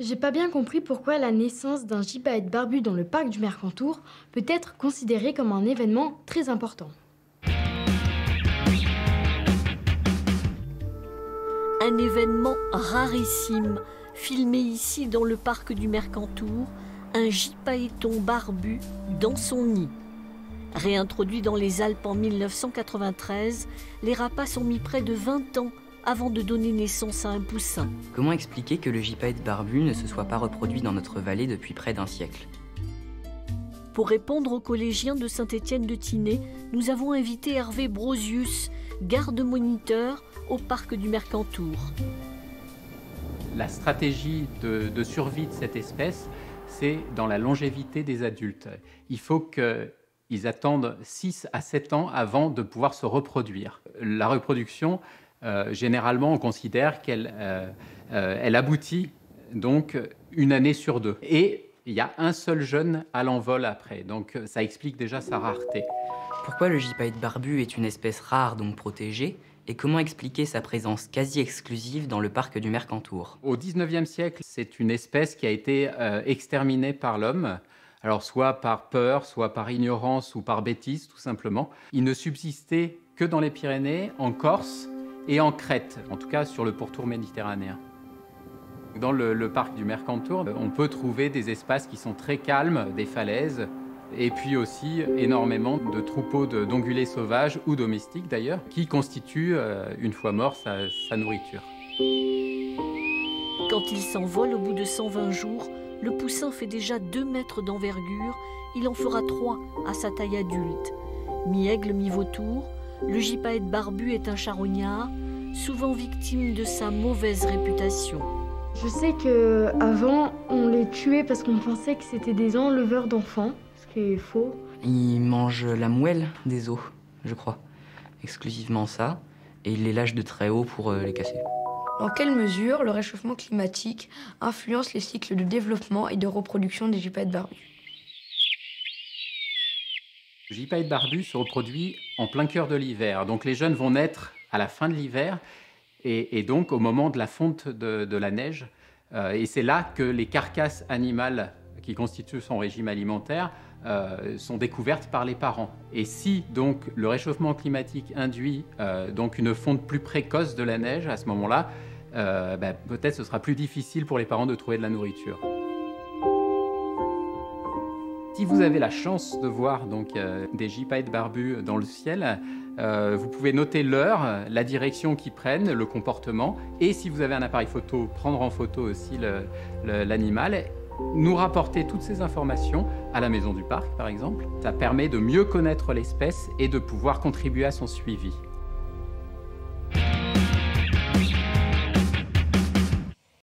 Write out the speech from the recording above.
J'ai pas bien compris pourquoi la naissance d'un gypaète barbu dans le parc du Mercantour peut être considérée comme un événement très important. Un événement rarissime, filmé ici dans le parc du Mercantour, un gypaéton barbu dans son nid. Réintroduit dans les Alpes en 1993, les rapaces ont mis près de 20 ans avant de donner naissance à un poussin. Comment expliquer que le gypaète barbu ne se soit pas reproduit dans notre vallée depuis près d'un siècle? Pour répondre aux collégiens de Saint-Étienne de Tinée, nous avons invité Hervé Brosius, garde-moniteur au parc du Mercantour. La stratégie de, de survie de cette espèce, c'est dans la longévité des adultes. Il faut qu'ils attendent 6 à 7 ans avant de pouvoir se reproduire. La reproduction, euh, généralement, on considère qu'elle euh, euh, elle aboutit donc une année sur deux. Et il y a un seul jeune à l'envol après, donc ça explique déjà sa rareté. Pourquoi le gypaète barbu est une espèce rare, donc protégée? Et comment expliquer sa présence quasi exclusive dans le parc du Mercantour? Au 19e siècle, c'est une espèce qui a été exterminée par l'homme. Alors soit par peur, soit par ignorance ou par bêtise tout simplement. Il ne subsistait que dans les Pyrénées, en Corse et en Crète, en tout cas sur le pourtour méditerranéen. Dans le, parc du Mercantour, on peut trouver des espaces qui sont très calmes, des falaises, et puis aussi énormément de troupeaux d'ongulés sauvages ou domestiques d'ailleurs, qui constituent, euh, une fois mort, sa, sa nourriture. Quand il s'envole au bout de 120 jours, le poussin fait déjà 2 mètres d'envergure, il en fera 3 à sa taille adulte. Mi-aigle, mi-vautour, le gypaète barbu est un charognard, souvent victime de sa mauvaise réputation. Je sais que avant on les tuait parce qu'on pensait que c'était des enleveurs d'enfants, ce qui est faux. Ils mangent la moelle des os, je crois. Exclusivement ça. Et ils les lâchent de très haut pour euh, les casser. Dans quelle mesure le réchauffement climatique influence les cycles de développement et de reproduction des gypaètes barbus? Gypaète barbu se reproduit en plein cœur de l'hiver. Donc les jeunes vont naître à la fin de l'hiver et, donc au moment de la fonte de, la neige. Euh, et c'est là que les carcasses animales qui constituent son régime alimentaire euh, sont découvertes par les parents. Et si donc le réchauffement climatique induit euh, donc une fonte plus précoce de la neige à ce moment-là, ben, peut-être ce sera plus difficile pour les parents de trouver de la nourriture. Si vous avez la chance de voir donc euh, des gypaètes barbus dans le ciel, euh, vous pouvez noter l'heure, la direction qu'ils prennent, le comportement, et si vous avez un appareil photo, prendre en photo aussi l'animal. Nous rapporter toutes ces informations à la maison du parc, par exemple. Ça permet de mieux connaître l'espèce et de pouvoir contribuer à son suivi.